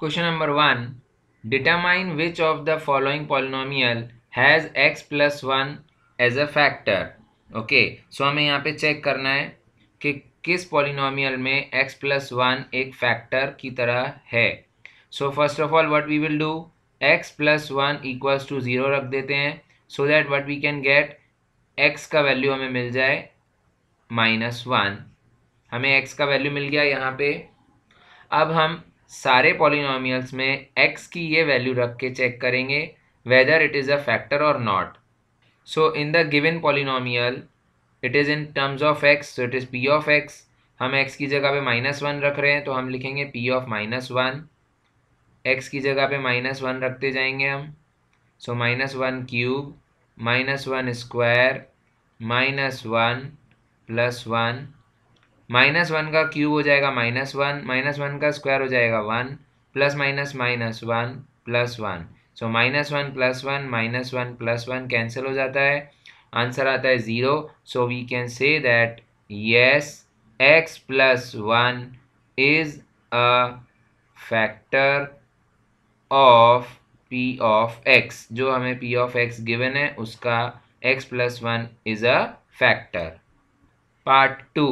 Question number 1. Determine which of the following polynomial has x plus 1 as a factor okay so हमें यहाँ पे check करना है कि किस पॉलिनोमियल में x प्लस वन एक फैक्टर की तरह है। So first of all what we will do x plus one equals to zero रख देते हैं so that what we can get x का वैल्यू हमें मिल जाए माइनस वन हमें x का वैल्यू मिल गया यहाँ पे। अब हम सारे पॉलिनोमियल्स में x की ये वैल्यू रख के चेक करेंगे whether it is a factor और not so in the given polynomial it is in terms of x so it is P of x हम एक्स की जगह पे माइनस वन रख रहे हैं तो हम लिखेंगे P of minus one x की जगह पे माइनस वन रखते जाएँगे हम. So minus one cube minus one square minus one plus one minus one का क्यूब हो जाएगा माइनस वन माइनस वन का स्क्वायर हो जाएगा one, plus minus minus one, plus one. So minus one plus one, minus one plus one cancel हो जाता है। Answer आता है zero so we can say that yes x plus one is a factor of P of x जो हमें P of x given है, उसका x plus one is a factor part two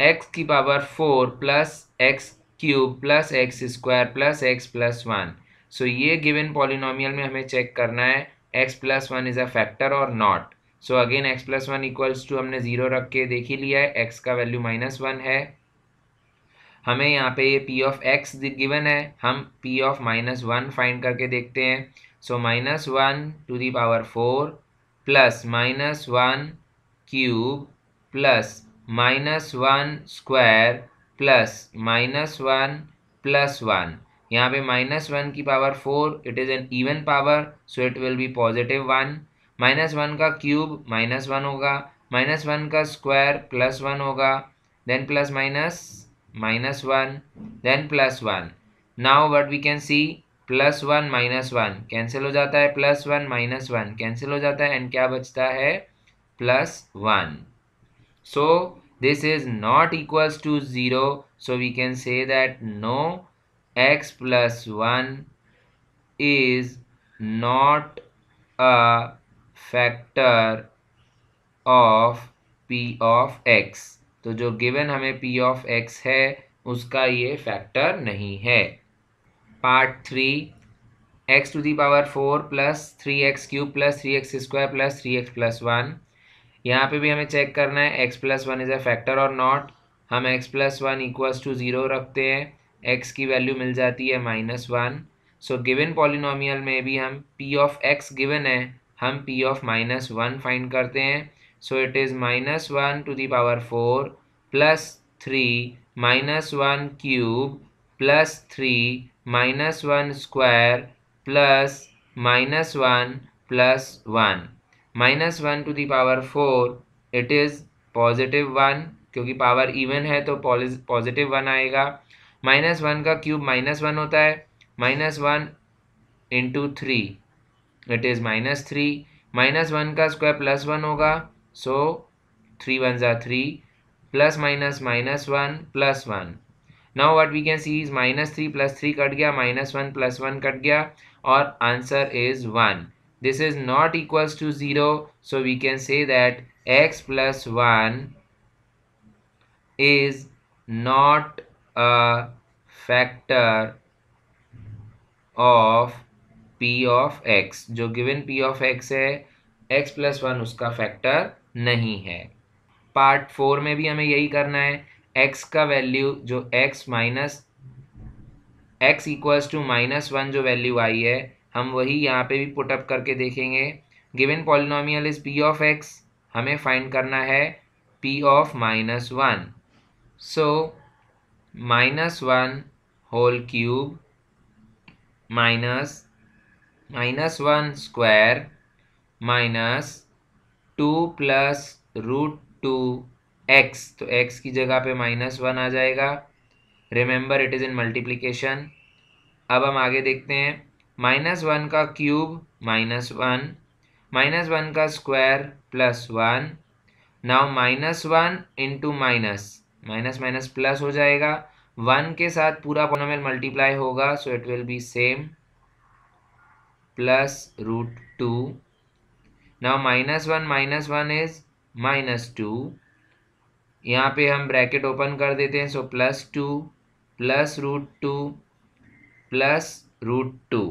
x की power four plus x cube plus x square plus x plus one so ये given polynomial में हमें check करना है x plus one is a factor और not so again x plus one equals to हमने zero रख के देख ही लिया है एक्स का वैल्यू माइनस वन है। हमें यहाँ पे ये पी ऑफ़ एक्स गिवन है, हम P of minus one find करके देखते हैं। So minus one to the power four plus minus one cube plus minus one square plus minus one plus one. यहाँ पे माइनस वन की power four it is an even power so it will be positive one minus one का cube minus one होगा, minus one का square plus one होगा then plus minus minus one then plus one now what we can see plus one minus one cancel हो जाता है plus one minus one cancel हो जाता है and क्या बचता है? Plus one So this is not equals to 0. So we can say that no x plus 1 is not a factor of p of x. तो जो गिवन हमें p of x है, उसका ये फैक्टर नहीं है part three x to the power four plus three x cube plus three x square plus three x plus one यहाँ पे भी हमें चेक करना है x plus one is a factor और नॉट हम x plus one equals to zero रखते हैं एक्स की वैल्यू मिल जाती है minus one so given polynomial में भी हम पी ऑफ़ एक्स गिवन है, हम p of minus one find करते हैं. So it is minus one to the power four plus three minus one cube plus three minus one square plus minus one plus one minus one to the power four it is positive one क्योंकि power even है तो positive one आएगा। Minus one का cube minus one होता है। Minus one into three it is minus three minus one का square plus one होगा so three one ज़ा three plus minus minus one plus one now what we can see is minus three plus three cut गया minus one plus one cut गया, और answer is one this is not equals to 0 so we can say that x plus 1 is not a factor of p of x जो given p of x है x plus 1 उसका factor नहीं है part four में भी हमें यही करना है x का वैल्यू जो x minus x equals to minus one जो वैल्यू आई है हम वही यहाँ पे भी पुटअप करके देखेंगे। Given polynomial is p of x हमें फाइंड करना है p of minus one so minus one whole cube minus minus one square minus two plus root two x तो एक्स की जगह पे माइनस वन आ जाएगा। Remember it is in multiplication अब हम आगे देखते हैं। माइनस वन का cube minus one minus one का square plus one, now minus one into minus minus minus plus हो जाएगा। वन के साथ पूरा पोनोमियल मल्टीप्लाई होगा so it will be same plus root two now minus one minus one is minus two यहाँ पे हम ब्रैकेट ओपन कर देते हैं so plus two plus root two plus root two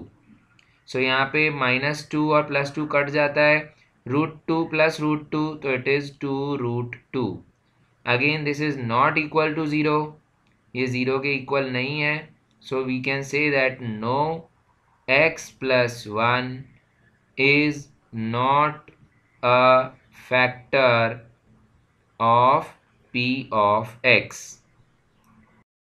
so यहाँ पे माइनस टू और प्लस टू कट जाता है। Root two plus root two तो it is two root two again this is not equal to zero ये zero के equal नहीं है। So we can say that no x plus one is not a factor of p of x.